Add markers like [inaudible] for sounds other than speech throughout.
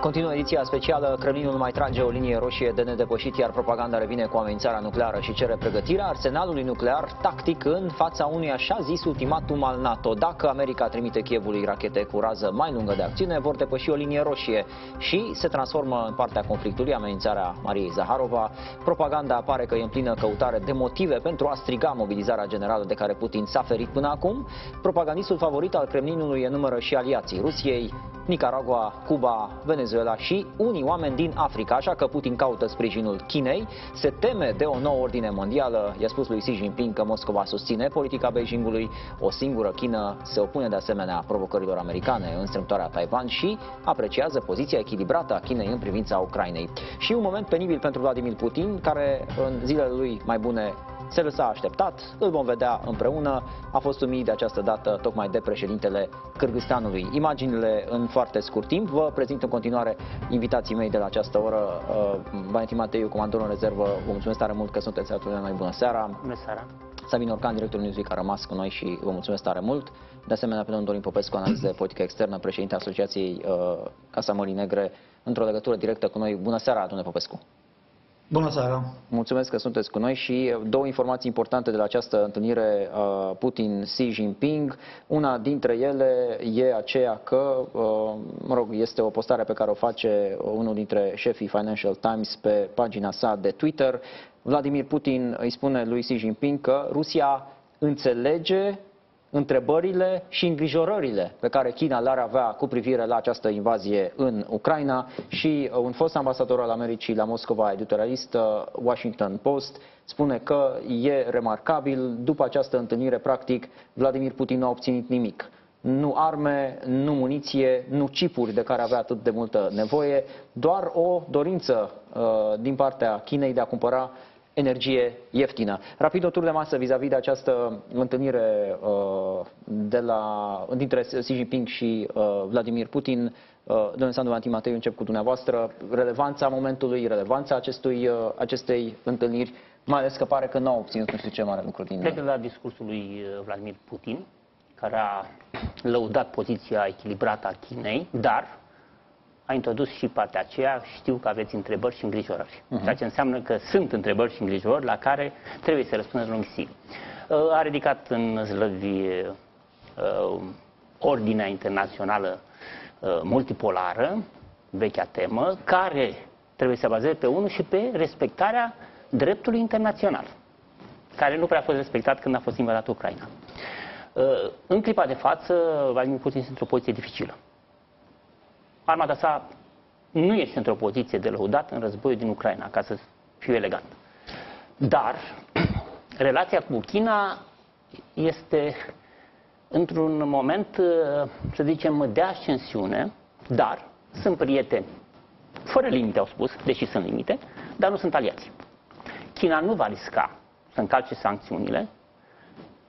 Continuă ediția specială, Kremlinul mai trage o linie roșie de nedepășit, iar propaganda revine cu amenințarea nucleară și cere pregătirea arsenalului nuclear tactic în fața unui așa zis ultimatum al NATO. Dacă America trimite Chievului rachete cu rază mai lungă de acțiune, vor depăși o linie roșie și se transformă în partea conflictului amenințarea Mariei Zaharova. Propaganda apare că e în plină căutare de motive pentru a striga mobilizarea generală de care Putin s-a ferit până acum. Propagandistul favorit al Kremlinului enumără și aliații Rusiei, Nicaragua, Cuba, Venezuela și unii oameni din Africa, așa că Putin caută sprijinul Chinei, se teme de o nouă ordine mondială. I-a spus lui Xi Jinping că Moscova susține politica Beijingului, o singură China se opune de asemenea provocărilor americane în strâmtoarea Taiwan și apreciază poziția echilibrată a Chinei în privința Ucrainei. Și un moment penibil pentru Vladimir Putin, care în zilele lui mai bune se lăsa așteptat, îl vom vedea împreună. A fost umit de această dată tocmai de președintele Cârgăstanului. Imaginile în foarte scurt timp. Vă prezint în continuare invitații mei de la această oră. Uh, Valentin Mateiu, comandorul în rezervă, vă mulțumesc tare mult că sunteți alături de noi. Bună seara! Bună seara! Sabin Orcan, directorul Newsweek, a rămas cu noi și vă mulțumesc tare mult. De asemenea, pe domnul Dorin Popescu, analiză de politică externă, președinte Asociației uh, Casa Mării Negre, într-o legătură directă cu noi. Bună seara, domnule Popescu! Bună seara! Mulțumesc că sunteți cu noi și două informații importante de la această întâlnire uh, Putin-Xi Jinping. Una dintre ele e aceea că, uh, mă rog, este o postare pe care o face unul dintre șefii Financial Times pe pagina sa de Twitter. Vladimir Putin îi spune lui Xi Jinping că Rusia înțelege întrebările și îngrijorările pe care China le-ar avea cu privire la această invazie în Ucraina și uh, un fost ambasador al Americii la Moscova, editorialist Washington Post, spune că e remarcabil, după această întâlnire, practic, Vladimir Putin nu a obținut nimic. Nu arme, nu muniție, nu chipuri de care avea atât de multă nevoie, doar o dorință uh, din partea Chinei de a cumpăra energie ieftină. Rapid o tur de masă vis-a-vis -vis de această întâlnire uh, de la, dintre Xi Jinping și uh, Vladimir Putin. Uh, domnule Sandu Valentin Matei, încep cu dumneavoastră. Relevanța momentului, relevanța acestui, uh, acestei întâlniri, mai ales că pare că nu au obținut nu știu ce mare lucru din... Cred la discursul lui uh, Vladimir Putin, care a lăudat poziția echilibrată a Chinei, dar a introdus și partea aceea, știu că aveți întrebări și îngrijorări. Uh-huh. Ceea ce înseamnă că sunt întrebări și îngrijorări la care trebuie să răspundă lung Xi. Uh, a ridicat în zlăvi uh, ordinea internațională uh, multipolară, vechea temă, care trebuie să bazeze pe unul și pe respectarea dreptului internațional, care nu prea a fost respectat când a fost invadată Ucraina. În clipa de față, Vladimir Putin este într-o poziție dificilă armata sa nu este într-o poziție de lăudat în războiul din Ucraina, ca să fiu elegant. Dar [clears throat] relația cu China este într-un moment, să zicem, de ascensiune, dar sunt prieteni fără limite, au spus, deși sunt limite, dar nu sunt aliați. China nu va risca să încalce sancțiunile,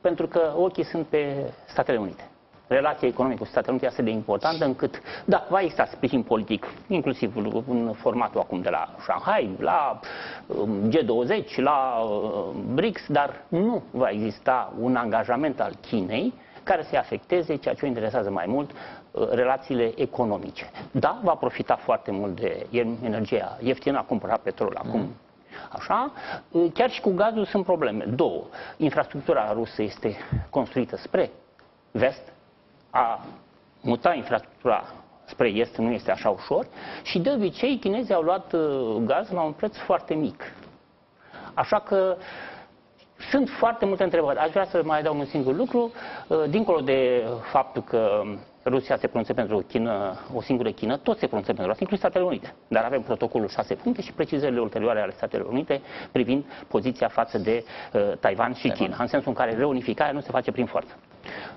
pentru că ochii sunt pe Statele Unite relația economică cu Statele Unite este de importantă încât, da, va exista sprijin politic, inclusiv în formatul acum de la Shanghai, la um, G20, la um, BRICS, dar nu va exista un angajament al Chinei care să afecteze ceea ce o interesează mai mult, uh, relațiile economice. Da, va profita foarte mult de energia ieftină, a cumpărat petrol acum, mm. Așa, uh, chiar și cu gazul sunt probleme. Două, infrastructura rusă este construită spre vest, a muta infrastructura spre est nu este așa ușor și de obicei chinezii au luat uh, gaz la un preț foarte mic. Așa că sunt foarte multe întrebări. Aș vrea să mai dau un singur lucru, uh, dincolo de faptul că Rusia se pronunță pentru o, China, o singură China, tot se pronunță pentru asta, inclusiv Statele Unite. Dar avem protocolul 6 puncte și precizările ulterioare ale Statelor Unite privind poziția față de uh, Taiwan și Taiwan. China, în sensul în care reunificarea nu se face prin forță.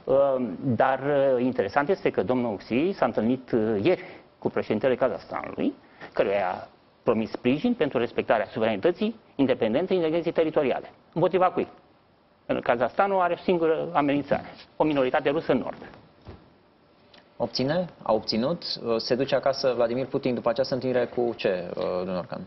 Uh, dar uh, interesant este că domnul Xi s-a întâlnit uh, ieri cu președintele Kazahstanului, căruia a promis sprijin pentru respectarea suveranității, independenței, integrității teritoriale. Împotriva cui? Pentru că Kazahstanul are o singură amenințare, o minoritate rusă în nord. Obține? A obținut? Se duce acasă Vladimir Putin după această întâlnire cu ce, domnul Orcan?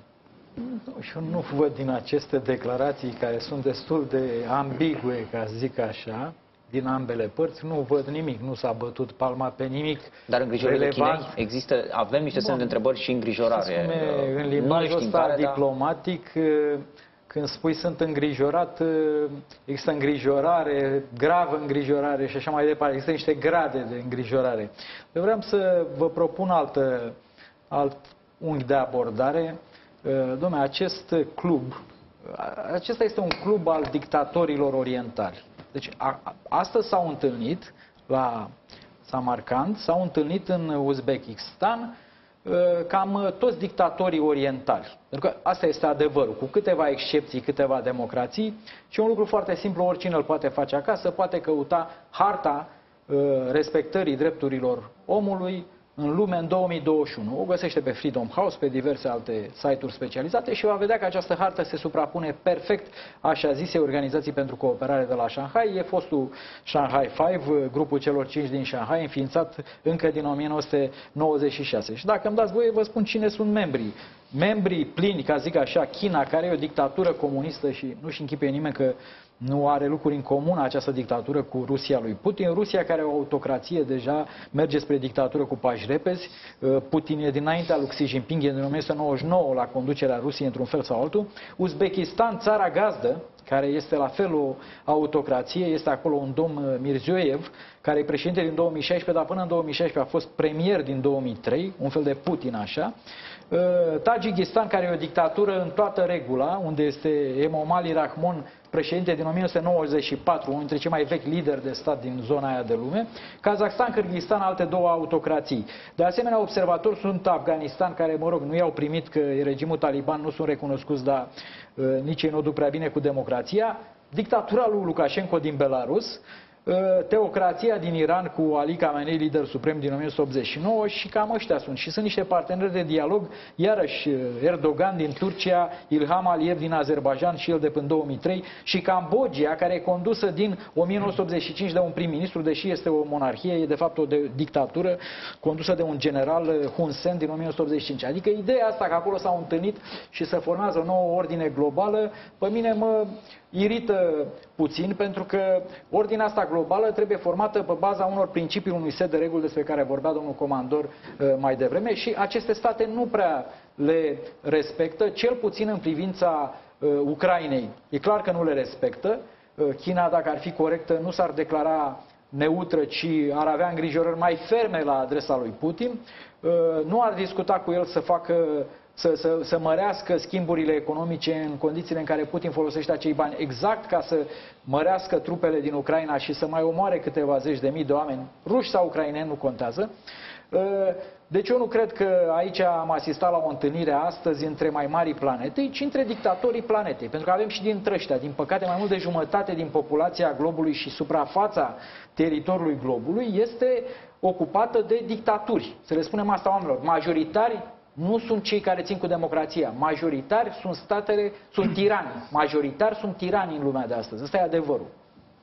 Și eu nu văd din aceste declarații care sunt destul de ambigue, ca să zic așa, din ambele părți, nu văd nimic, nu s-a bătut palma pe nimic. Dar îngrijorările relevant. Chinei există, avem niște semne de întrebări și Se îngrijorare. spune Uh, în nu le limbajul știm ăsta care, dar- diplomatic, uh, când spui sunt îngrijorat, uh, există îngrijorare, gravă îngrijorare și așa mai departe. Există niște grade de îngrijorare. Eu vreau să vă propun altă, alt unghi de abordare. Uh, Dom'le, acest club, uh, acesta este un club al dictatorilor orientali. Deci a, a, astăzi s-au întâlnit la Samarkand, s-au întâlnit în Uzbekistan uh, cam uh, toți dictatorii orientali. Pentru că asta este adevărul, cu câteva excepții, câteva democrații și un lucru foarte simplu, oricine îl poate face acasă, poate căuta harta uh, respectării drepturilor omului în lume în 2021. O găsește pe Freedom House, pe diverse alte site-uri specializate și va vedea că această hartă se suprapune perfect așa zise organizații pentru cooperare de la Shanghai. E fostul Shanghai 5, grupul celor cinci din Shanghai, înființat încă din 1996. Și dacă îmi dați voie, vă spun cine sunt membrii. Membrii plini, ca zic așa, China, care e o dictatură comunistă și nu-și închipe nimeni că nu are lucruri în comun această dictatură cu Rusia lui Putin. Rusia, care are o autocrație deja, merge spre dictatură cu pași repezi. Uh, Putin e dinaintea lui Xi Jinping, e din 1999 la conducerea Rusiei într-un fel sau altul. Uzbekistan, țara gazdă, care este la fel o autocrație, este acolo un domn uh, Mirzioev, care e președinte din 2016, dar până în 2016 a fost premier din 2003, un fel de Putin așa. Uh, Tajikistan, care e o dictatură în toată regula, unde este Emomali Rahmon, președinte din 1994, unul dintre cei mai vechi lideri de stat din zona aia de lume. Kazakhstan, Kyrgyzstan, alte două autocrații. De asemenea, observatori sunt Afganistan, care, mă rog, nu i-au primit că e regimul taliban, nu sunt recunoscuți, dar uh, nici ei nu o duc prea bine cu democrația. Dictatura lui Lukashenko din Belarus, uh, teocrația din Iran cu Ali Khamenei, lider suprem din 1989 și cam ăștia sunt. Și sunt niște parteneri de dialog, iarăși uh, Erdogan din Turcia, Ilham Aliyev din Azerbaijan și el de până 2003 și Cambodgia, care e condusă din 1985 de un prim-ministru, deși este o monarhie, e de fapt o de dictatură condusă de un general uh, Hun Sen din 1985. Adică ideea asta că acolo s-au întâlnit și se formează o nouă ordine globală, pe mine mă irită puțin pentru că ordinea asta globală trebuie formată pe baza unor principii, unui set de reguli despre care vorbea domnul comandor uh, mai devreme și aceste state nu prea le respectă, cel puțin în privința uh, Ucrainei. E clar că nu le respectă. Uh, China, dacă ar fi corectă, nu s-ar declara neutră, ci ar avea îngrijorări mai ferme la adresa lui Putin. Uh, Nu ar discuta cu el să facă să, să, să mărească schimburile economice în condițiile în care Putin folosește acei bani exact ca să mărească trupele din Ucraina și să mai omoare câteva zeci de mii de oameni, ruși sau ucraineni, nu contează. Uh, Deci eu nu cred că aici am asistat la o întâlnire astăzi între mai mari planetei, ci între dictatorii planetei. Pentru că avem și dintre ăștia, din păcate, mai mult de jumătate din populația globului și suprafața teritoriului globului este ocupată de dictaturi. Să le spunem asta oamenilor. Majoritari nu sunt cei care țin cu democrația. Majoritari sunt statele, sunt tirani. Majoritari sunt tirani în lumea de astăzi. Ăsta e adevărul.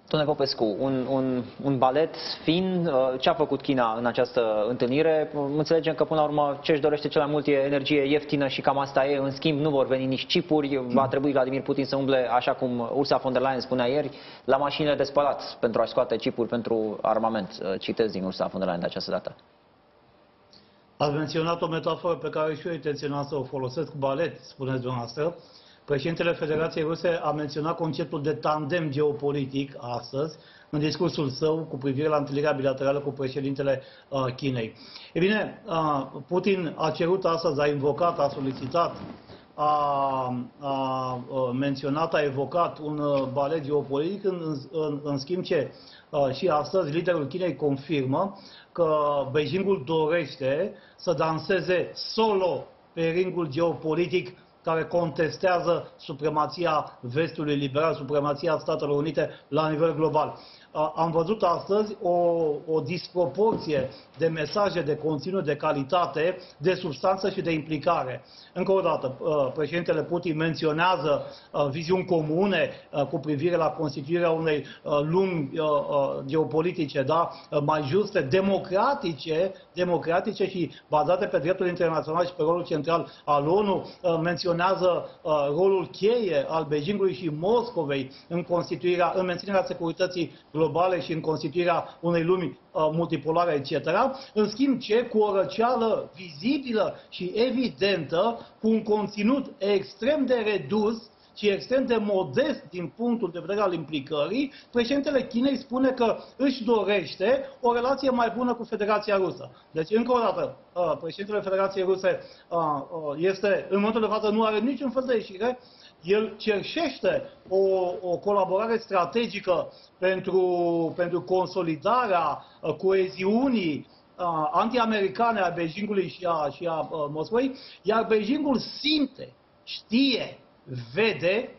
Domnule Popescu, un, un, un balet fin, uh, ce a făcut China în această întâlnire? Înțelegem că până la urmă ce își dorește cel mai mult e energie ieftină și cam asta e. În schimb, nu vor veni nici chipuri, va trebui Vladimir Putin să umble, așa cum Ursula von der Leyen spunea ieri, la mașinile de spălat pentru a scoate chipuri pentru armament. Uh, Citez din Ursula von der Leyen de această dată. Ați menționat o metaforă pe care și eu intenționam să o folosesc, balet, spuneți dumneavoastră. Președintele Federației Ruse a menționat conceptul de tandem geopolitic astăzi, în discursul său cu privire la întâlnirea bilaterală cu președintele uh, Chinei. E bine, uh, Putin a cerut astăzi, a invocat, a solicitat, a, a, a menționat, a evocat un uh, balet geopolitic, în, în, în schimb ce uh, și astăzi liderul Chinei confirmă că Beijingul dorește să danseze solo pe ringul geopolitic care contestează supremația vestului liberal, supremația Statelor Unite la nivel global. Am văzut astăzi o, o disproporție de mesaje, de conținut, de calitate, de substanță și de implicare. Încă o dată, președintele Putin menționează viziuni comune cu privire la constituirea unei lumi geopolitice da? mai juste, democratice, democratice și bazate pe dreptul internațional și pe rolul central al ONU. Menționează rolul cheie al Beijingului și Moscovei în constituirea, în menținerea securității globale globale și în constituirea unei lumi multipolare, etc. În schimb ce, cu o răceală vizibilă și evidentă, cu un conținut extrem de redus, ci extrem de modest din punctul de vedere al implicării, președintele Chinei spune că își dorește o relație mai bună cu Federația Rusă. Deci, încă o dată, uh, președintele Federației Ruse uh, uh, este, în momentul de față, nu are niciun fel de ieșire, el cerșește o, o colaborare strategică pentru, pentru consolidarea coeziunii anti-americane a Beijingului și a, și a Moscovei, iar Beijingul simte, știe vede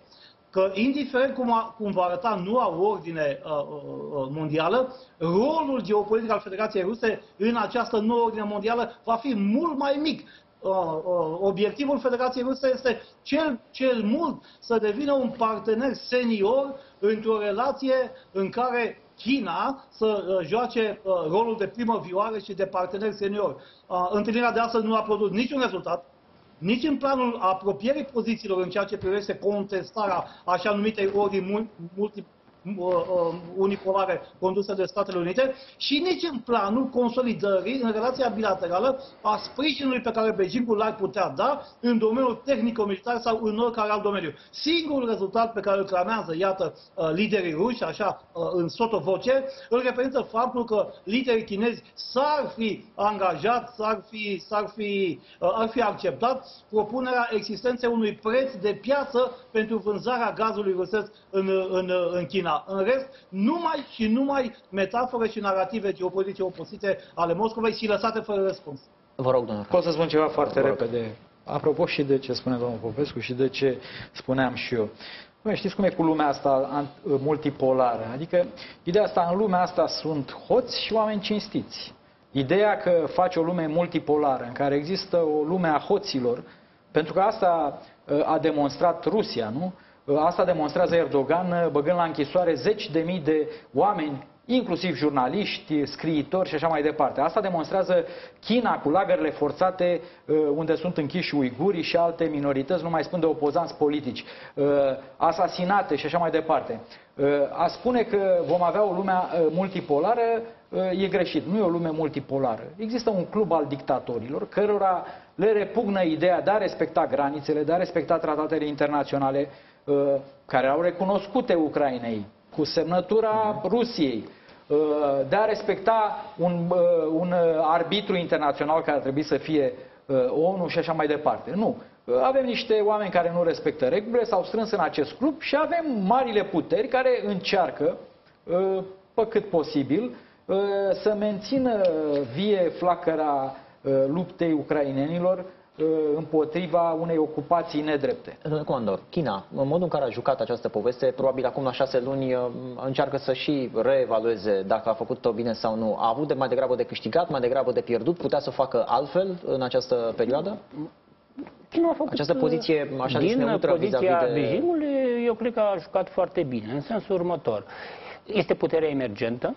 că, indiferent cum, a, cum va arăta noua ordine uh, uh, uh, mondială, rolul geopolitic al Federației Ruse în această nouă ordine mondială va fi mult mai mic. Uh, uh, obiectivul Federației Ruse este cel, cel mult să devină un partener senior într-o relație în care China să uh, joace uh, rolul de primă vioară și de partener senior. Uh, întâlnirea de astăzi nu a produs niciun rezultat nici în planul apropierii pozițiilor în ceea ce privește contestarea așa numitei ordini multi, Uh, uh, unipolare condusă de Statele Unite și nici în planul consolidării în relația bilaterală a sprijinului pe care Beijingul l-ar putea da în domeniul tehnico-militar sau în oricare alt domeniu. Singurul rezultat pe care îl clamează, iată, uh, liderii ruși, așa, în sotovoce, îl reprezintă faptul că liderii chinezi s-ar fi angajat, s-ar fi, s-ar fi, ar fi acceptat propunerea existenței unui preț de piață pentru vânzarea gazului rusesc în, în, în China. China. În rest, numai și numai metafore și narrative geopolitice oposite ale Moscovei și lăsate fără răspuns. Vă rog, domnule. Pot să spun ceva foarte repede. Apropo și de ce spune domnul Popescu și de ce spuneam și eu. Băi, știți cum e cu lumea asta multipolară? Adică, ideea asta, în lumea asta sunt hoți și oameni cinstiți. Ideea că faci o lume multipolară, în care există o lume a hoților, pentru că asta ă, a demonstrat Rusia, nu? Asta demonstrează Erdogan uh, băgând la închisoare zeci de mii de oameni, inclusiv jurnaliști, scriitori și așa mai departe. Asta demonstrează China cu lagările forțate uh, unde sunt închiși uigurii și alte minorități, nu mai spun de opozanți politici, uh, asasinate și așa mai departe. A spune că vom avea o lume multipolară e greșit. Nu e o lume multipolară. Există un club al dictatorilor cărora le repugnă ideea de a respecta granițele, de a respecta tratatele internaționale, Uh, care au recunoscute Ucrainei cu semnătura Rusiei uh, de a respecta un, uh, un arbitru internațional care ar trebui să fie ONU și așa mai departe. Nu. Avem niște oameni care nu respectă regulile, s-au strâns în acest club și avem marile puteri care încearcă, pe cât posibil, să mențină vie flacăra luptei ucrainenilor Uh, împotriva unei ocupații nedrepte. Domnule Comandor, China, în modul în care a jucat această poveste, probabil acum la șase luni uh, încearcă să și reevalueze dacă a făcut-o bine sau nu. A avut de mai degrabă de câștigat, mai degrabă de pierdut? Putea să o facă altfel în această perioadă? China a făcut această poziție așa din neutră poziția de... Beijingului, eu cred că a jucat foarte bine, în sensul următor. Este puterea emergentă,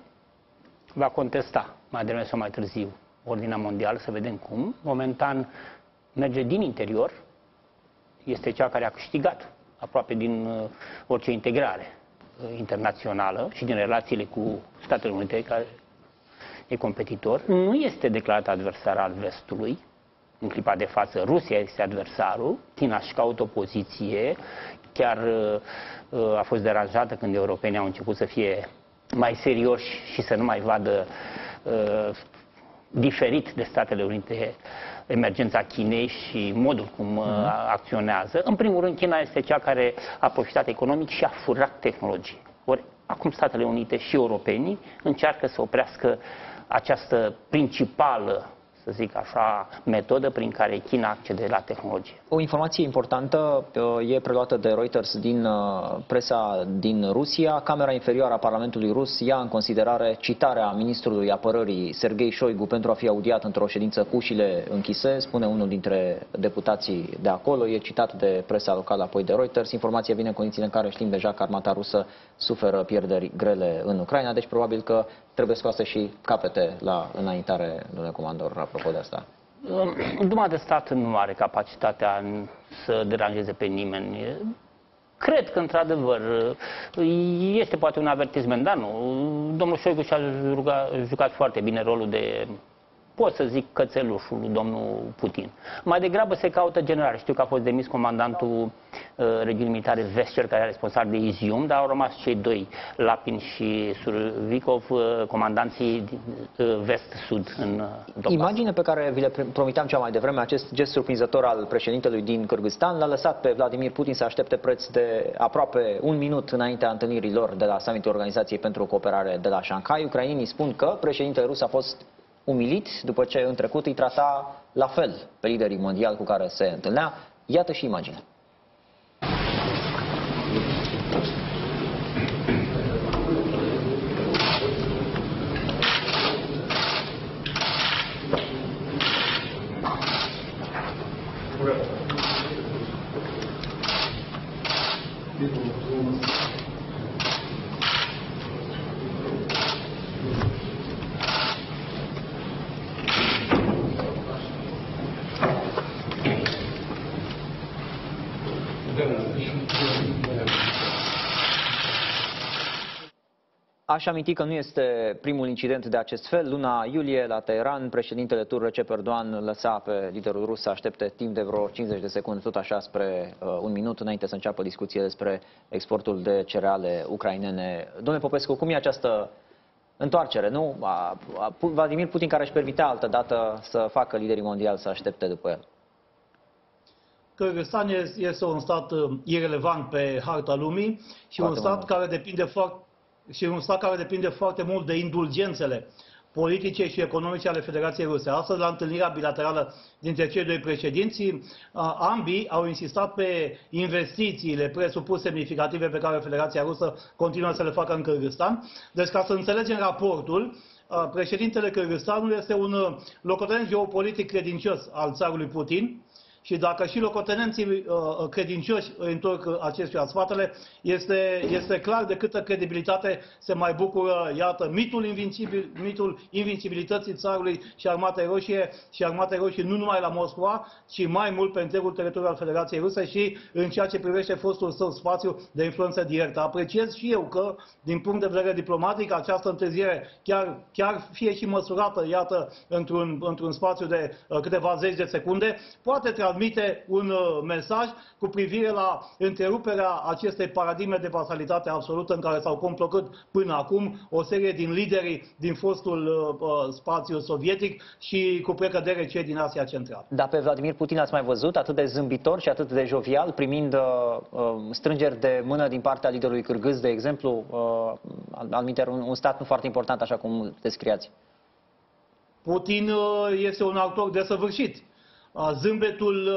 va contesta mai devreme sau mai târziu ordinea mondială, să vedem cum. Momentan merge din interior, este cea care a câștigat aproape din uh, orice integrare uh, internațională și din relațiile cu Statele Unite, care e competitor, nu este declarat adversar al vestului. În clipa de față, Rusia este adversarul, China își caută o poziție, chiar uh, a fost deranjată când europenii au început să fie mai serioși și să nu mai vadă diferit de Statele Unite emergența Chinei și modul cum uh, acționează. În primul rând, China este cea care a profitat economic și a furat tehnologie. Ori acum Statele Unite și europenii încearcă să oprească această principală să zic așa, metodă prin care China accede la tehnologie. O informație importantă uh, e preluată de Reuters din uh, presa din Rusia. Camera inferioară a Parlamentului rus ia în considerare citarea ministrului apărării Sergei Shoigu pentru a fi audiat într-o ședință cu ușile închise, spune unul dintre deputații de acolo. E citat de presa locală apoi de Reuters. Informația vine în condițiile în care știm deja că armata rusă suferă pierderi grele în Ucraina, deci probabil că trebuie scoase și capete la înaintare, domnule comandor, apropo de asta. Duma de stat nu are capacitatea să deranjeze pe nimeni. Cred că, într-adevăr, este poate un avertisment, dar nu. Domnul Șoigu și-a jucat, jucat foarte bine rolul de pot să zic cățelușul lui domnul Putin. Mai degrabă se caută general. Știu că a fost demis comandantul uh, regiunii militare Vescer, care era responsabil de Izium, dar au rămas cei doi, Lapin și Survikov, uh, comandanții uh, vest-sud în uh, Donbass. Imagine pe care vi le promiteam cea mai devreme, acest gest surprinzător al președintelui din Kyrgyzstan l-a lăsat pe Vladimir Putin să aștepte preț de aproape un minut înaintea întâlnirii lor de la summitul Organizației pentru Cooperare de la Shanghai. Ucrainii spun că președintele rus a fost umilit după ce în trecut îi trata la fel pe liderii mondiali cu care se întâlnea. Iată și imaginea. Aș aminti că nu este primul incident de acest fel. Luna iulie, la Teheran, președintele tur Recep Erdogan lăsa pe liderul rus să aștepte timp de vreo 50 de secunde, tot așa spre uh, un minut înainte să înceapă discuție despre exportul de cereale ucrainene. Domnule Popescu, cum e această întoarcere, nu? A, a, Vladimir Putin care își permitea altă dată să facă liderii mondiali să aștepte după el. Kyrgyzstan este un stat uh, irrelevant pe harta lumii și Foarte un stat mult. care depinde foarte și un stat care depinde foarte mult de indulgențele politice și economice ale Federației Ruse. Astăzi, la întâlnirea bilaterală dintre cei doi președinți, ambii au insistat pe investițiile presupus semnificative pe care Federația Rusă continuă să le facă în Kyrgyzstan. Deci, ca să înțelegem raportul, președintele Kyrgyzstanului este un locotenent geopolitic credincios al țarului Putin, și dacă și locotenenții uh, uh, credincioși întorc acestuia spatele, este, este clar de câtă credibilitate se mai bucură, iată, mitul, invincibil, mitul invincibilității țarului și Armatei Roșie și Armatei Roșie nu numai la Moscova, ci mai mult pe întregul teritoriu al Federației Ruse și în ceea ce privește fostul său spațiu de influență directă. Apreciez și eu că, din punct de vedere diplomatic, această întârziere chiar, chiar fie și măsurată, iată, într-un, într-un spațiu de uh, câteva zeci de secunde, poate transmite transmite un uh, mesaj cu privire la întreruperea acestei paradigme de vasalitate absolută în care s-au complocât până acum o serie din liderii din fostul uh, uh, spațiu sovietic și cu precădere cei din Asia Centrală. Da, pe Vladimir Putin ați mai văzut atât de zâmbitor și atât de jovial, primind uh, uh, strângeri de mână din partea liderului cârgâz, de exemplu, uh, al un, un stat nu foarte important, așa cum descriați. Putin este un actor desăvârșit Zâmbetul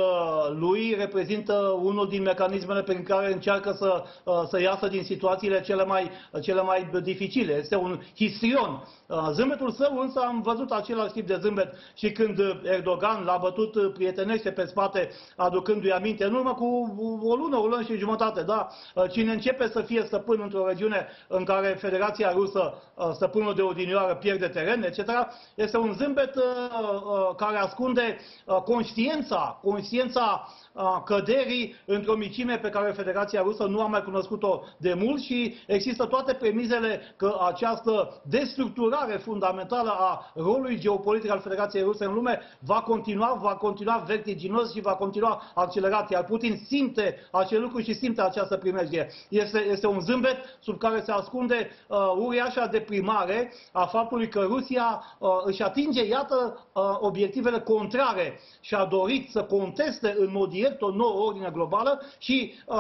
lui reprezintă unul din mecanismele prin care încearcă să, să iasă din situațiile cele mai, cele mai dificile. Este un histrion. Zâmbetul său însă am văzut același tip de zâmbet și când Erdogan l-a bătut prietenește pe spate, aducându-i aminte, în urmă cu o lună, o lună și jumătate, da? Cine începe să fie stăpân într-o regiune în care Federația Rusă, stăpânul de odinioară, pierde teren, etc., este un zâmbet care ascunde conștiința, conștiința căderii într-o micime pe care Federația Rusă nu a mai cunoscut-o de mult și există toate premizele că această destructurare fundamentală a rolului geopolitic al Federației Ruse în lume va continua, va continua vertiginos și va continua accelerat. Iar Putin simte acel lucru și simte această primejdie. Este, este un zâmbet sub care se ascunde uh, uriașa deprimare a faptului că Rusia uh, își atinge, iată, uh, obiectivele contrare și a dorit să conteste în mod direct o nouă ordine globală și uh,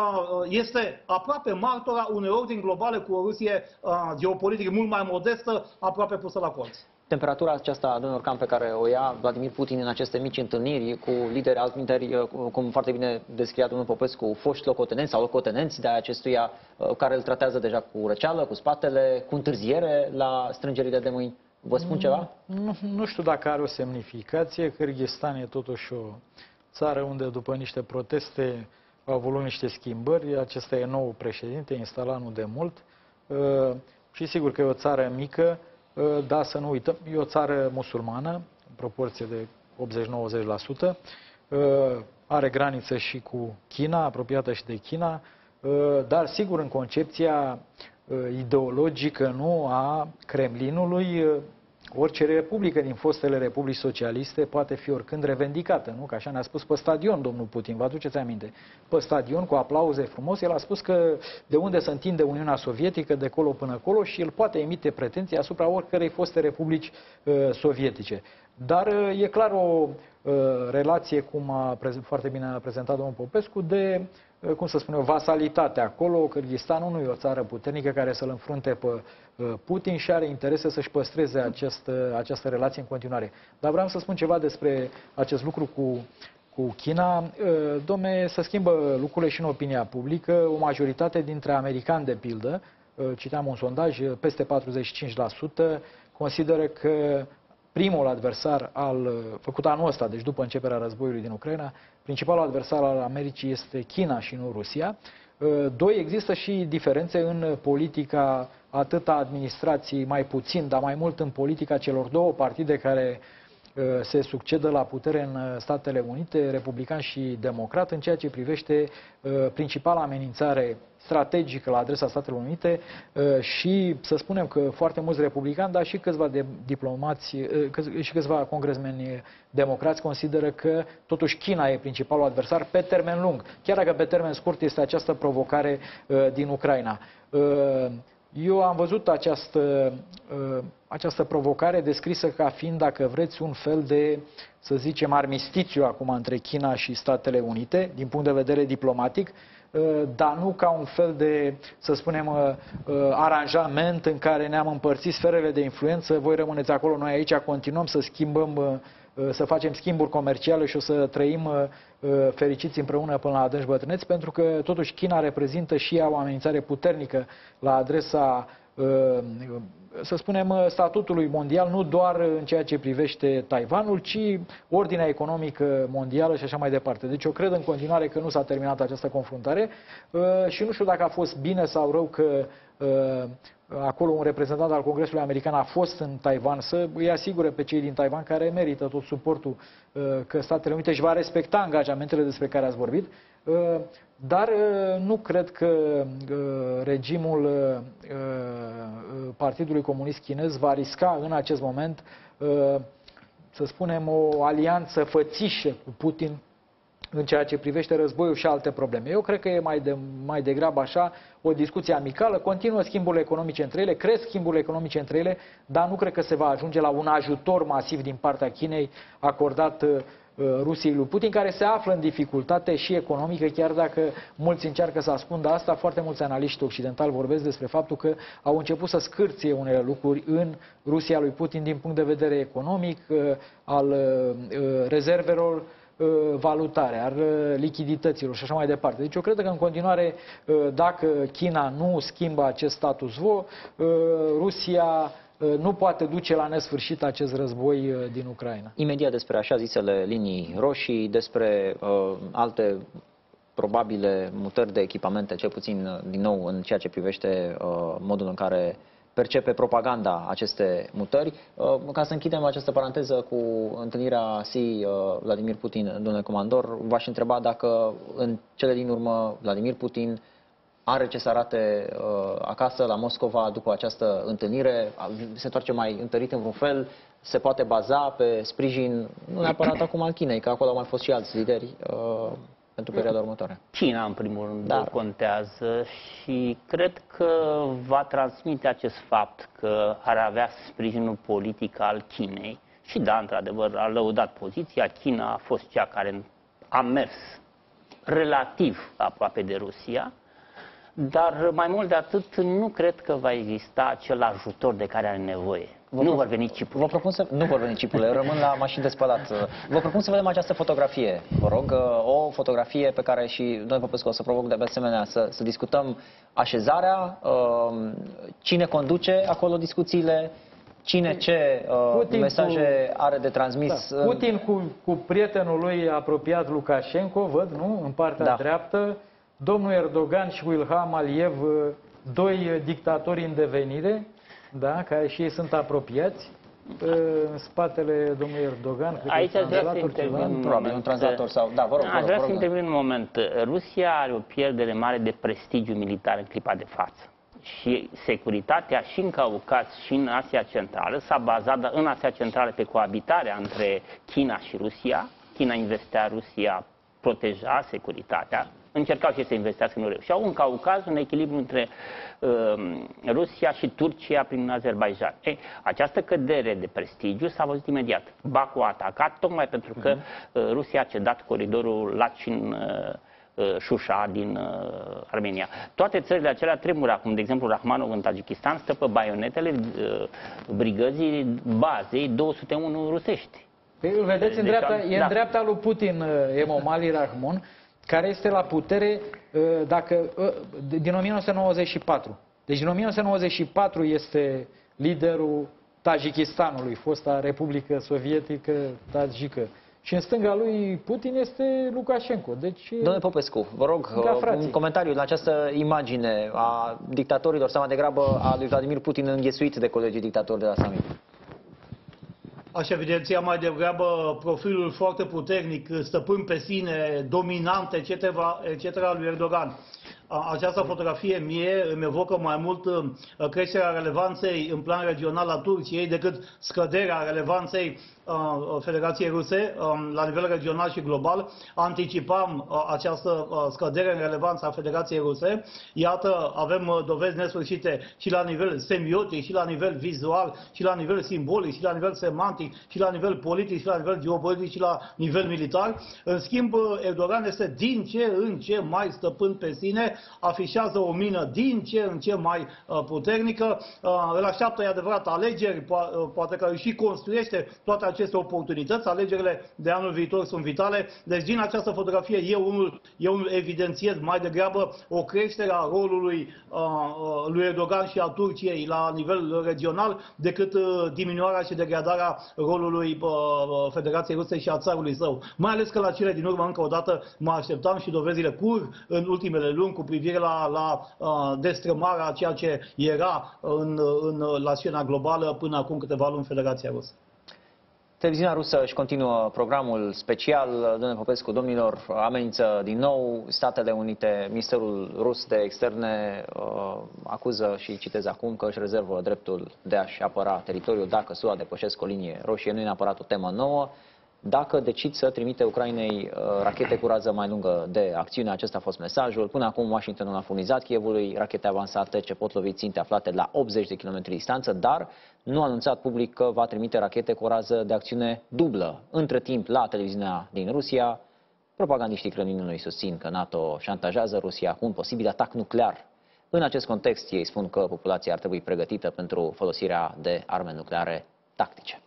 este aproape martora unei ordini globale cu o Rusie uh, geopolitică mult mai modestă, aproape pusă la colț. Temperatura aceasta, domnul Orcan, pe care o ia Vladimir Putin în aceste mici întâlniri cu lideri altminteri, uh, cum foarte bine descria domnul Popescu, foști locotenenți sau locotenenți de acestuia, uh, care îl tratează deja cu răceală, cu spatele, cu întârziere la strângerile de mâini. Vă spun ceva? Nu, nu știu dacă are o semnificație. Kyrgyzstan e totuși o țară unde după niște proteste au avut niște schimbări. Acesta e nou președinte, instalat nu de mult. Uh, și sigur că e o țară mică, uh, dar să nu uităm, e o țară musulmană, în proporție de 80-90%. Uh, are graniță și cu China, apropiată și de China. dar sigur în concepția ideologică nu a Kremlinului orice republică din fostele republici socialiste poate fi oricând revendicată, nu? Că așa ne-a spus pe stadion domnul Putin, vă aduceți aminte? Pe stadion, cu aplauze frumos, el a spus că de unde se întinde Uniunea Sovietică, de colo până acolo și el poate emite pretenții asupra oricărei foste republici uh, sovietice. Dar uh, e clar o uh, relație, cum a foarte bine a prezentat domnul Popescu, de uh, cum să spun eu, vasalitate acolo. Kyrgyzstanul nu e o țară puternică care să-l înfrunte pe uh, Putin și are interese să-și păstreze acest, această relație în continuare. Dar vreau să spun ceva despre acest lucru cu, cu China. Domne, să schimbă lucrurile și în opinia publică. O majoritate dintre americani, de pildă, citeam un sondaj, peste 45%, consideră că primul adversar al, făcut anul ăsta, deci după începerea războiului din Ucraina, principalul adversar al Americii este China și nu Rusia. Uh, doi, există și diferențe în politica atât a administrației, mai puțin, dar mai mult în politica celor două partide care uh, se succedă la putere în Statele Unite, republican și democrat, în ceea ce privește uh, principala amenințare strategică la adresa Statelor Unite uh, și să spunem că foarte mulți republicani, dar și câțiva de diplomați uh, și câțiva congresmeni democrați consideră că totuși China e principalul adversar pe termen lung, chiar dacă pe termen scurt este această provocare uh, din Ucraina. Eu am văzut această, această provocare descrisă ca fiind, dacă vreți, un fel de, să zicem, armistițiu acum între China și Statele Unite, din punct de vedere diplomatic, Uh, dar nu ca un fel de, să spunem, uh, uh, aranjament în care ne-am împărțit sferele de influență, voi rămâneți acolo, noi aici continuăm să schimbăm, să facem schimburi comerciale și o să trăim fericiți împreună până la adânci bătrâneți, pentru că totuși China reprezintă și ea o amenințare puternică la adresa să spunem, statutului mondial, nu doar în ceea ce privește Taiwanul, ci ordinea economică mondială și așa mai departe. Deci eu cred în continuare că nu s-a terminat această confruntare uh, și nu știu dacă a fost bine sau rău că uh, acolo un reprezentant al Congresului American a fost în Taiwan să îi asigure pe cei din Taiwan care merită tot suportul uh, că Statele Unite își va respecta angajamentele despre care ați vorbit. Uh, dar uh, nu cred că uh, regimul Partidului Comunist Chinez va risca în acest moment, să spunem, o alianță fățișă cu Putin în ceea ce privește războiul și alte probleme. Eu cred că e mai, de, mai degrabă așa o discuție amicală, continuă schimburile economice între ele, cresc schimburile economice între ele, dar nu cred că se va ajunge la un ajutor masiv din partea Chinei acordat Uh, Rusiei lui Putin, care se află în dificultate și economică, chiar dacă mulți încearcă să ascundă asta, foarte mulți analiști occidentali vorbesc despre faptul că au început să scârție unele lucruri în Rusia lui Putin din punct de vedere economic, uh, al uh, rezervelor valutare, al lichidităților și așa mai departe. Deci eu cred că în continuare, dacă China nu schimbă acest status quo, Rusia Uh, nu poate duce la nesfârșit acest război uh, din Ucraina. Imediat despre așa zisele linii roșii, despre uh, alte probabile mutări de echipamente, cel puțin uh, din nou în ceea ce privește uh, modul în care percepe propaganda aceste mutări. Uh, ca să închidem această paranteză cu întâlnirea si Vladimir Putin, domnule comandor, v-aș întreba dacă în cele din urmă Vladimir Putin are ce să arate uh, acasă, la Moscova, după această întâlnire, se întoarce mai întărit în vreun fel, se poate baza pe sprijin, nu neapărat acum al Chinei, că acolo au mai fost și alți lideri uh, pentru perioada următoare. China, în primul rând, Dar. contează și cred că va transmite acest fapt că ar avea sprijinul politic al Chinei. Și da, într-adevăr, a lăudat poziția. China a fost cea care a mers relativ aproape de Rusia dar mai mult de atât, nu cred că va exista acel ajutor de care are nevoie. Vă nu vor veni chipurile. Vă propun să... Nu vor veni chipurile, rămân la mașini de spălat. Vă propun să vedem această fotografie, vă rog. O fotografie pe care și noi Popescu o să provoc de asemenea să, să discutăm așezarea, um, cine conduce acolo discuțiile, cine ce uh, Putin mesaje cu, are de transmis. Da, Putin cu, cu prietenul lui apropiat Lukashenko, văd, nu? În partea da. dreaptă domnul Erdogan și Wilham Aliyev, uh, doi dictatori în devenire, da, care și ei sunt apropiați. în spatele domnului Erdogan? Cred că Aici e aș vrea să translator ceva. intervin un Probabil un moment. translator sau... Da, vă rog, vă Aș rog, vrea vă să rog. intervin un moment. Rusia are o pierdere mare de prestigiu militar în clipa de față. Și securitatea și în Caucaz și în Asia Centrală s-a bazat în Asia Centrală pe coabitarea între China și Rusia. China investea, Rusia proteja securitatea. Încercau și să investească, nu reușeau. În Caucaz, un echilibru între uh, Rusia și Turcia prin Azerbaijan. Ei, această cădere de prestigiu s-a văzut imediat. Baku a atacat tocmai pentru că uh, Rusia a cedat coridorul Lachin uh, uh, Șușa din uh, Armenia. Toate țările acelea tremură acum. De exemplu, Rahmanov în Tajikistan stă pe baionetele uh, brigăzii bazei 201 rusești. Păi îl vedeți în Deci dreapta, am- e în da. dreapta lui Putin uh, Emomali Rahmon, care este la putere uh, dacă, uh, din 1994. Deci din 1994 este liderul Tajikistanului, fosta Republică Sovietică Tajică. Și în stânga lui Putin este Lukashenko. Deci, uh, Domnule Popescu, vă rog Da, uh, frații. un comentariu la această imagine a dictatorilor, sau mai degrabă a lui Vladimir Putin înghesuit de colegii dictatori de la summit. Aș evidenția mai degrabă profilul foarte puternic, stăpân pe sine, dominant, etc., etc. al lui Erdogan. A- Această fotografie mie îmi evocă mai mult uh, creșterea relevanței în plan regional a Turciei decât scăderea relevanței uh, Federației Ruse um, la nivel regional și global. Anticipam uh, această uh, scădere în relevanță a Federației Ruse. Iată, avem uh, dovezi nesfârșite și la nivel semiotic, și la nivel vizual, și la nivel simbolic, și la nivel semantic, și la nivel politic, și la nivel geopolitic, și la nivel militar. În schimb, uh, Erdogan este din ce în ce mai stăpân pe sine, afișează o mină din ce în ce mai uh, puternică. Uh, Îl așteaptă, e adevărat, alegeri, po- uh, poate că și construiește toate aceste oportunități. Alegerile de anul viitor sunt vitale. Deci din această fotografie eu unul, eu unul evidențiez mai degrabă o creștere a rolului uh, uh, lui Erdogan și a Turciei la nivel regional decât uh, diminuarea și degradarea rolului uh, uh, Federației Ruse și a țarului său. Mai ales că la cele din urmă, încă o dată, mă așteptam și dovezile cur în ultimele luni cu privire la, la uh, destrămarea a ceea ce era în, în, la scena globală până acum câteva luni Federația Rusă. Televiziunea rusă își continuă programul special. Domnule Popescu, domnilor, amenință din nou Statele Unite. Ministerul rus de externe uh, acuză și citez acum că își rezervă dreptul de a-și apăra teritoriul dacă SUA depășesc o linie roșie. Nu e neapărat o temă nouă. Dacă decid să trimite Ucrainei uh, rachete cu rază mai lungă de acțiune, acesta a fost mesajul. Până acum Washingtonul a furnizat Kievului rachete avansate ce pot lovi ținte aflate la 80 de km distanță, dar nu a anunțat public că va trimite rachete cu o rază de acțiune dublă. Între timp, la televiziunea din Rusia, propagandiștii Kremlinului susțin că NATO șantajează Rusia cu un posibil atac nuclear. În acest context, ei spun că populația ar trebui pregătită pentru folosirea de arme nucleare tactice.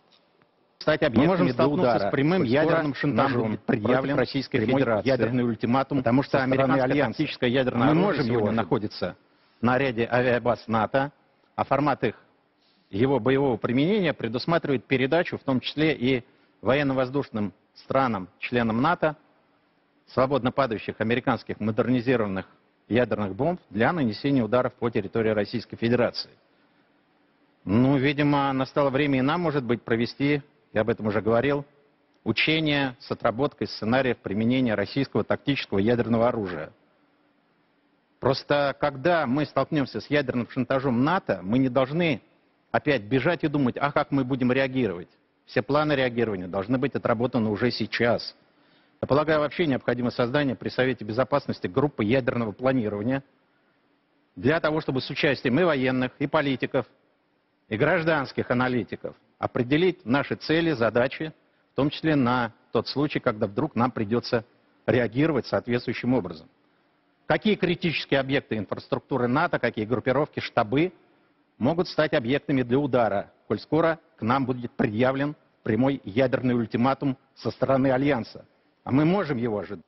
Стать Мы объектами можем для столкнуться удара. с прямым ядерным шантажом предъявлен Российской прямой Федерации. ядерный ультиматум Потому что Альянса. тактическое ядерное Мы оружие можем его сегодня же- находится на ряде авиабаз НАТО, а формат их, его боевого применения предусматривает передачу, в том числе и военно-воздушным странам, членам НАТО, свободно падающих американских модернизированных ядерных бомб для нанесения ударов по территории Российской Федерации. Ну, видимо, настало время и нам, может быть, провести, я об этом уже говорил, учения с отработкой сценариев применения российского тактического ядерного оружия. Просто когда мы столкнемся с ядерным шантажом НАТО, мы не должны опять бежать и думать, а как мы будем реагировать. Все планы реагирования должны быть отработаны уже сейчас. Я полагаю, вообще необходимо создание при Совете Безопасности группы ядерного планирования для того, чтобы с участием и военных, и политиков, и гражданских аналитиков определить наши цели, задачи, в том числе на тот случай, когда вдруг нам придется реагировать соответствующим образом. Какие критические объекты инфраструктуры НАТО, какие группировки, штабы могут стать объектами для удара, коль скоро к нам будет предъявлен прямой ядерный ультиматум со стороны Альянса. А мы можем его ожидать.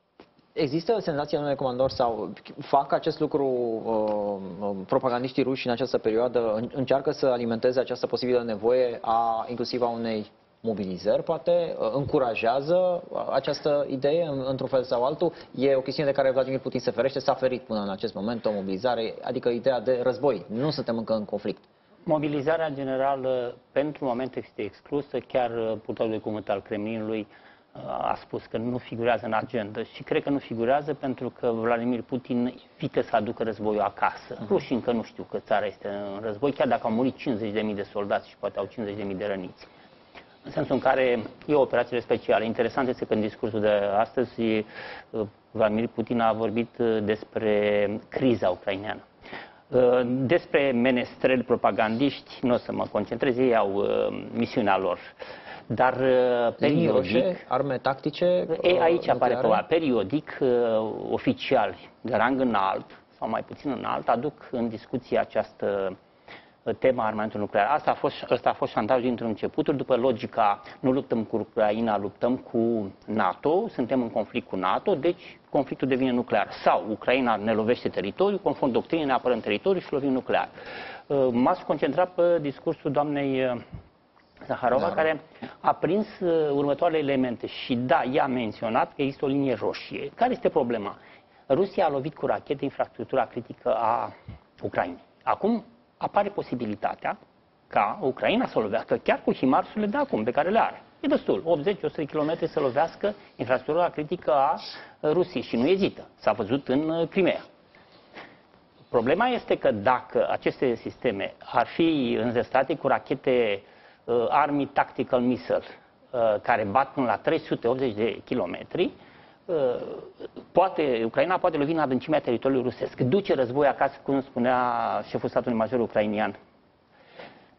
Există senzația, domnule comandor, sau fac acest lucru uh, uh, propagandiștii ruși în această perioadă, în- încearcă să alimenteze această posibilă nevoie a inclusiv a unei mobilizări, poate, uh, încurajează uh, această idee în- într-un fel sau altul. E o chestiune de care Vladimir Putin se ferește, s-a ferit până în acest moment o mobilizare, adică ideea de război. Nu suntem încă în conflict. Mobilizarea generală pentru moment este exclusă, chiar uh, purtătorul de cuvânt al Kremlinului a spus că nu figurează în agenda și cred că nu figurează pentru că Vladimir Putin evită să aducă războiul acasă. Uh-huh. Rușii încă nu știu că țara este în război, chiar dacă au murit 50.000 de soldați și poate au 50.000 de răniți. În sensul în care e o operație specială. Interesant este că în discursul de astăzi Vladimir Putin a vorbit despre criza ucraineană. Despre menestreli propagandiști nu o să mă concentrez, ei au misiunea lor dar uh, periodic... Roșie, arme tactice e, Aici apare problema. Periodic, uh, oficiali de rang înalt, sau mai puțin înalt, aduc în discuție această uh, tema armamentului nuclear. Asta a fost, asta a fost șantajul dintre începuturi, după logica nu luptăm cu Ucraina, luptăm cu NATO, suntem în conflict cu NATO, deci conflictul devine nuclear. Sau Ucraina ne lovește teritoriul, conform doctrinei ne apărăm teritoriul și lovim nuclear. M-aș concentra pe discursul doamnei Zaharova, da. care a prins uh, următoarele elemente și da, ea a menționat că există o linie roșie. Care este problema? Rusia a lovit cu rachete infrastructura critică a Ucrainei. Acum apare posibilitatea ca Ucraina să lovească chiar cu himarsurile de acum, pe care le are. E destul, 80-100 km să lovească infrastructura critică a Rusiei și nu ezită. S-a văzut în uh, Crimea. Problema este că dacă aceste sisteme ar fi înzestate cu rachete uh, Army Tactical Missile, uh, care bat până la 380 de kilometri, uh, poate, Ucraina poate lovi în adâncimea teritoriului rusesc. Duce război acasă, cum spunea șeful statului major ucrainian.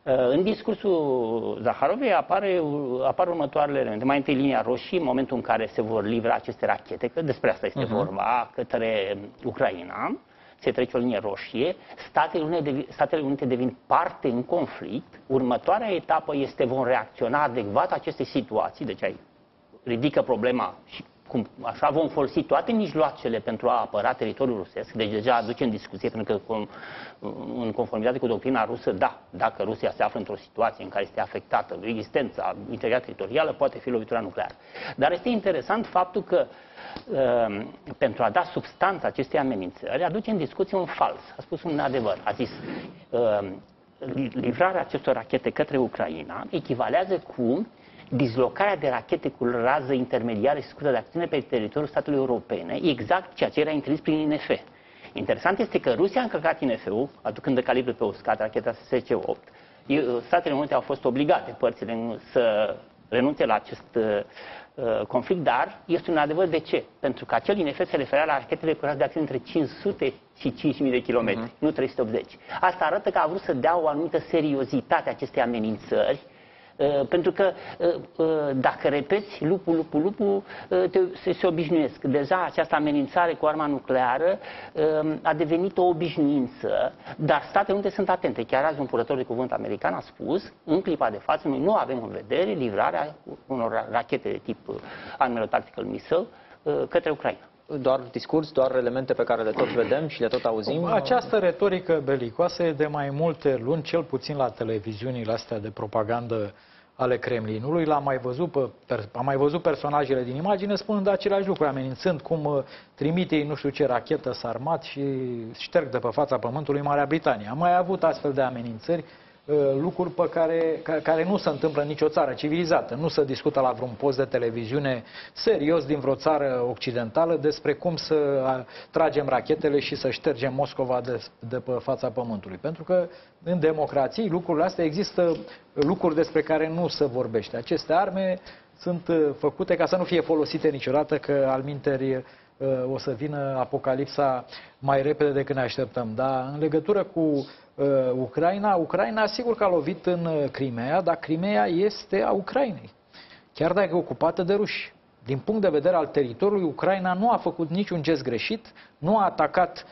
Uh, în discursul Zaharovei apare, apar următoarele elemente. Mai întâi linia roșie, în momentul în care se vor livra aceste rachete, că despre asta este uh-huh. vorba, către Ucraina se trece o linie roșie, Statele Unite, Statele Unite devin parte în conflict, următoarea etapă este vom reacționa adecvat acestei situații, deci ai ridică problema și cum, așa vom folosi toate mijloacele pentru a apăra teritoriul rusesc, deci deja aduce în discuție, pentru că com, în conformitate cu doctrina rusă, da, dacă Rusia se află într-o situație în care este afectată existența integritatea teritorială, poate fi lovitura nucleară. Dar este interesant faptul că uh, pentru a da substanță acestei amenințări, aduce în discuție un fals, a spus un adevăr, a zis uh, livrarea acestor rachete către Ucraina echivalează cu dislocarea de rachete cu rază intermediară și scurtă de acțiune pe teritoriul statului europene, exact ceea ce era interzis prin INF. Interesant este că Rusia a încălcat INF-ul, aducând de calibru pe uscat racheta SC-8. Statele Unite au fost obligate, părțile, să renunțe la acest uh, conflict, dar este un adevăr de ce? Pentru că acel INF se referea la rachetele cu rază de acțiune între 500 și 5.000 de kilometri, uh-huh. nu 380. Asta arată că a vrut să dea o anumită seriozitate acestei amenințări, Uh, pentru că uh, uh, dacă repeți lupul, lupul, lupul, te, se, se obișnuiesc. Deja această amenințare cu arma nucleară um, a devenit o obișnuință, dar Statele Unite sunt atente. Chiar azi un purător de cuvânt american a spus, în clipa de față, noi nu avem în vedere livrarea unor rachete de tip Armelor Tactical Missile către Ucraina doar discurs, doar elemente pe care le tot vedem și le tot auzim? Această retorică belicoasă e de mai multe luni, cel puțin la televiziunile astea de propagandă ale Kremlinului. L-am mai văzut, pe, am mai văzut personajele din imagine spunând același lucru, amenințând cum uh, trimite nu știu ce rachetă sarmat și șterg de pe fața pământului Marea Britanie. Am mai avut astfel de amenințări Uh, lucruri pe care, care nu se întâmplă în nicio țară civilizată. Nu se discută la vreun post de televiziune serios din vreo țară occidentală despre cum să tragem rachetele și să ștergem Moscova de, de pe fața pământului. Pentru că în democrații lucrurile astea există lucruri despre care nu se vorbește. Aceste arme sunt uh, făcute ca să nu fie folosite niciodată, că al minteri uh, o să vină apocalipsa mai repede decât ne așteptăm. Dar în legătură cu uh, Ucraina. Ucraina sigur că a lovit în uh, Crimea, dar Crimea este a Ucrainei. Chiar dacă e ocupată de ruși. Din punct de vedere al teritoriului, Ucraina nu a făcut niciun gest greșit, nu a atacat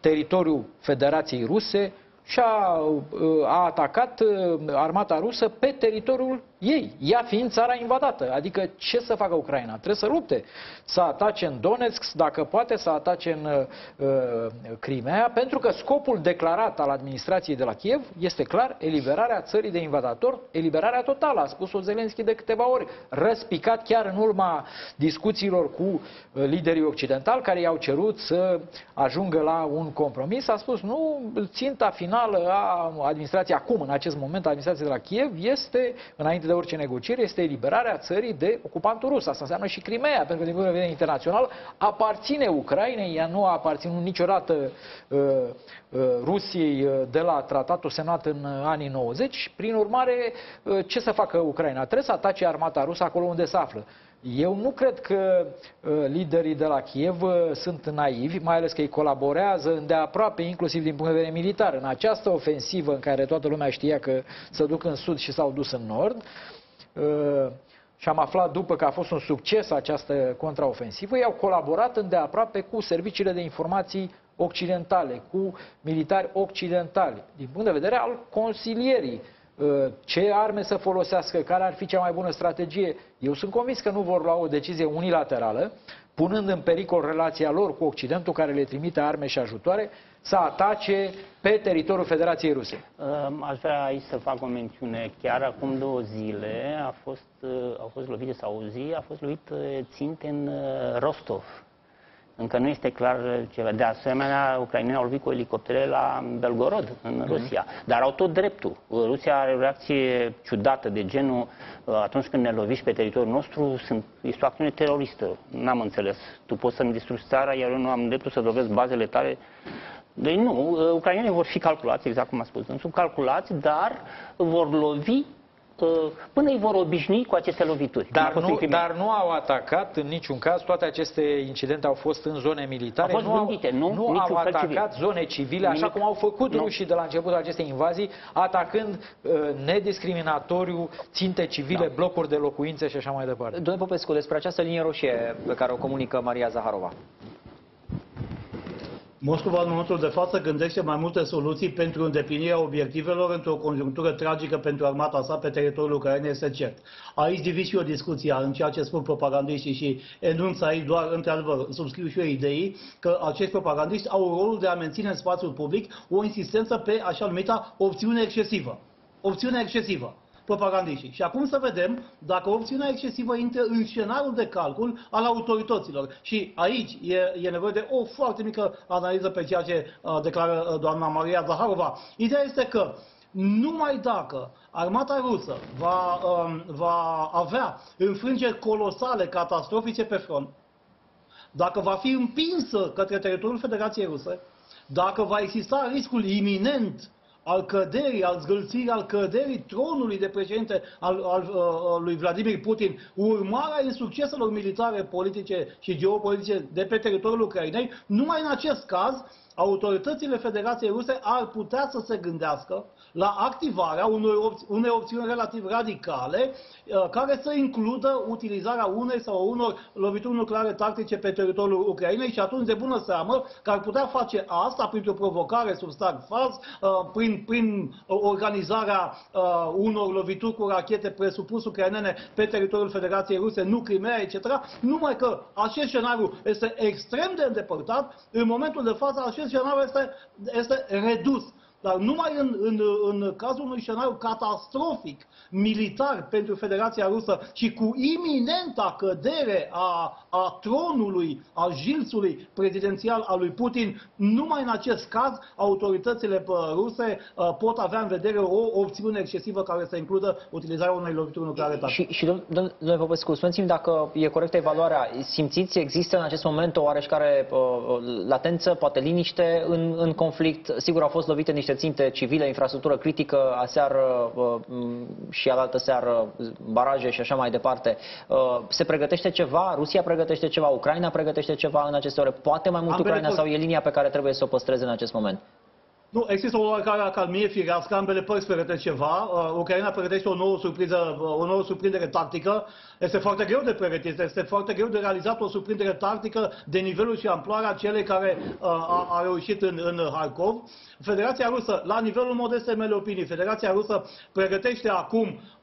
teritoriul Federației Ruse și a, uh, a atacat uh, armata rusă pe teritoriul ei, ea fiind țara invadată. Adică ce să facă Ucraina? Trebuie să lupte, să atace în Donetsk, dacă poate să atace în uh, Crimea, pentru că scopul declarat al administrației de la Kiev este clar eliberarea țării de invadator, eliberarea totală, a spus-o Zelenski de câteva ori, răspicat chiar în urma discuțiilor cu uh, liderii occidentali care i-au cerut să ajungă la un compromis, a spus nu, ținta finală a administrației acum, în acest moment, a administrației de la Kiev este, înainte de orice negociere este eliberarea țării de ocupantul rus. Asta înseamnă și Crimea, pentru că din punct de vedere internațional aparține Ucrainei, ea nu a aparținut niciodată uh, uh, Rusiei uh, de la tratatul semnat în anii 90. Prin urmare, uh, ce să facă Ucraina? Trebuie să atace armata rusă acolo unde se află. Eu nu cred că uh, liderii de la Kiev uh, sunt naivi, mai ales că ei colaborează îndeaproape, inclusiv din punct de vedere militar. În această ofensivă în care toată lumea știa că se duc în sud și s-au dus în nord, uh, și am aflat după că a fost un succes această contraofensivă, ei au colaborat îndeaproape cu serviciile de informații occidentale, cu militari occidentali, din punct de vedere al consilierii Uh, ce arme să folosească, care ar fi cea mai bună strategie. Eu sunt convins că nu vor lua o decizie unilaterală, punând în pericol relația lor cu Occidentul, care le trimite arme și ajutoare, să atace pe teritoriul Federației Ruse. Aș vrea aici să fac o mențiune. Chiar acum două zile a fost, uh, au fost lovite sau o zi, a fost lovit uh, ținte în Rostov, încă nu este clar ceva. De asemenea, ucrainenii au lovit cu elicoptere la Belgorod, în mhm. Rusia. Dar au tot dreptul. Rusia are o reacție ciudată de genul uh, atunci când ne loviși pe teritoriul nostru, sunt, este o acțiune teroristă. N-am înțeles. Tu poți să-mi distrugi țara, iar eu nu am dreptul să lovesc bazele tale. Deci nu, uh, ucrainenii vor fi calculați, exact cum a spus. Nu sunt calculați, dar vor lovi până îi vor obișnui cu aceste lovituri. Dar nu, dar nu au atacat în niciun caz, toate aceste incidente au fost în zone militare, au fost nu, gândite, nu, nu au atacat civil. zone civile, Nimic. așa cum au făcut nu. rușii de la începutul acestei invazii, atacând uh, nediscriminatoriu ținte civile, da. blocuri de locuințe și așa mai departe. Domnule Popescu, despre această linie roșie pe care o comunică Maria Zaharova. Moscova în momentul de față gândește mai multe soluții pentru îndeplinirea obiectivelor într-o conjunctură tragică pentru armata sa pe teritoriul Ucrainei, este cert. Aici divin și o discuție în ceea ce spun propagandiștii și enunță aici doar, într-adevăr, subscriu și eu ideii că acești propagandiști au rolul de a menține în spațiul public o insistență pe așa numita opțiune excesivă. Opțiune excesivă propagandiștii. Și acum să vedem dacă opțiunea excesivă intră în scenariul de calcul al autorităților. Și aici e, e nevoie de o foarte mică analiză pe ceea ce uh, declară uh, doamna Maria Zaharova. Ideea este că numai dacă armata rusă va, uh, va avea înfrângeri colosale, catastrofice pe front, dacă va fi împinsă către teritoriul Federației Ruse, dacă va exista riscul iminent al căderii, al zgâlțirii, al căderii tronului de președinte al, al, uh, al lui Vladimir Putin, urmarea insucceselor militare, politice și geopolitice de pe teritoriul Ucrainei, numai în acest caz autoritățile Federației Ruse ar putea să se gândească la activarea unei, opți unei opțiuni relativ radicale uh, care să includă utilizarea unei sau unor lovituri nucleare tactice pe teritoriul Ucrainei și atunci de bună seamă că ar putea face asta printr-o provocare sub stag fals, uh, prin, prin organizarea uh, unor lovituri cu rachete presupus ucrainene pe teritoriul Federației Ruse, nu Crimea, etc. Numai că acest scenariu este extrem de îndepărtat, în momentul de față acest scenariu este, este redus. Dar numai în, în, în cazul unui scenariu catastrofic militar pentru Federația Rusă și cu iminenta cădere a, a tronului, a jilțului prezidențial al lui Putin, numai în acest caz autoritățile ruse uh, pot avea în vedere o opțiune excesivă care să includă utilizarea unei lovituri nucleare tactice. Și, și domnule Popescu, spuneți-mi dacă e corectă evaluarea. Simțiți, există în acest moment o oareșcare uh, latență, poate liniște în, în conflict? Sigur, au fost lovite niște niște ținte civile, infrastructură critică, aseară uh, și alaltă seară baraje și așa mai departe. Uh, se pregătește ceva? Rusia pregătește ceva? Ucraina pregătește ceva în aceste ore? Poate mai mult Ambele Ucraina sau e linia pe care trebuie să o păstreze în acest moment? Nu, există o oarecare acalmie firească, ambele părți pregătesc ceva. Uh, Ucraina pregătește o nouă surpriză, uh, o nouă surprindere tactică. Este foarte greu de pregătit, este foarte greu de realizat o surprindere tactică de nivelul și amploarea celei care uh, a, a reușit în, în Harkov. Federația Rusă, la nivelul modestei mele opinii, Federația Rusă pregătește acum uh,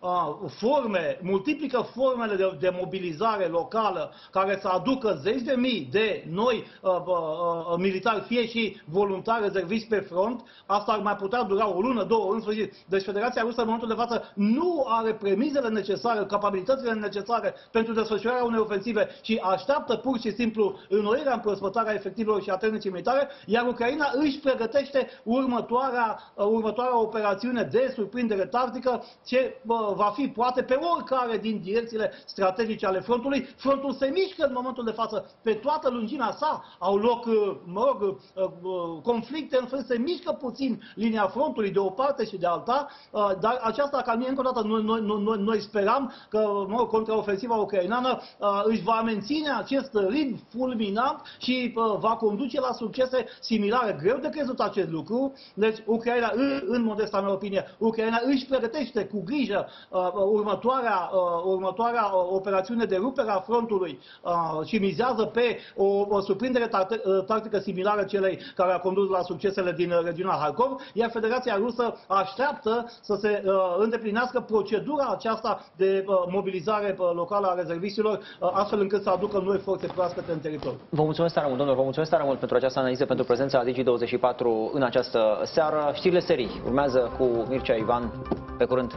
forme, multiplică formele de, de mobilizare locală care să aducă zeci de mii de noi uh, uh, uh, militari, fie și voluntari rezerviți pe front. Asta ar mai putea dura o lună, două, în sfârșit. Deci Federația Rusă în momentul de față nu are premizele necesare, capabilitățile necesare pentru desfășurarea unei ofensive și așteaptă pur și simplu înnoirea, împrospătarea efectivelor și a tehnicii militare, iar Ucraina își pregătește următoarea, uh, următoarea operațiune de surprindere tactică ce uh, va fi poate pe oricare din direcțiile strategice ale frontului. Frontul se mișcă în momentul de față pe toată lungimea sa. Au loc, uh, mă rog, uh, uh, conflicte, în fel se mișcă puțin linia frontului de o parte și de alta, uh, dar aceasta, ca mie, încă o dată, noi, noi, noi, noi speram că, mă rog, contraofensiva ucraineană uh, își va menține acest ritm fulminant și uh, va conduce la succese similare. Greu de crezut acest lucru, deci Ucraina, în, în modesta mea opinie, Ucraina își pregătește cu grijă uh, următoarea, uh, următoarea uh, operațiune de rupere a frontului uh, și mizează pe o, o surprindere tacti- uh, tactică similară celei care a condus la succesele din uh, regiunea Harkov, iar Federația Rusă așteaptă să se uh, îndeplinească procedura aceasta de uh, mobilizare uh, locală a rezerviștilor, uh, astfel încât să aducă noi forțe proaspete în teritoriu. Vă mulțumesc tare mult, domnule, vă mulțumesc tare mult pentru această analiză, pentru prezența la Digi24 în această seară. Știrile serii urmează cu Mircea Ivan. Pe curând!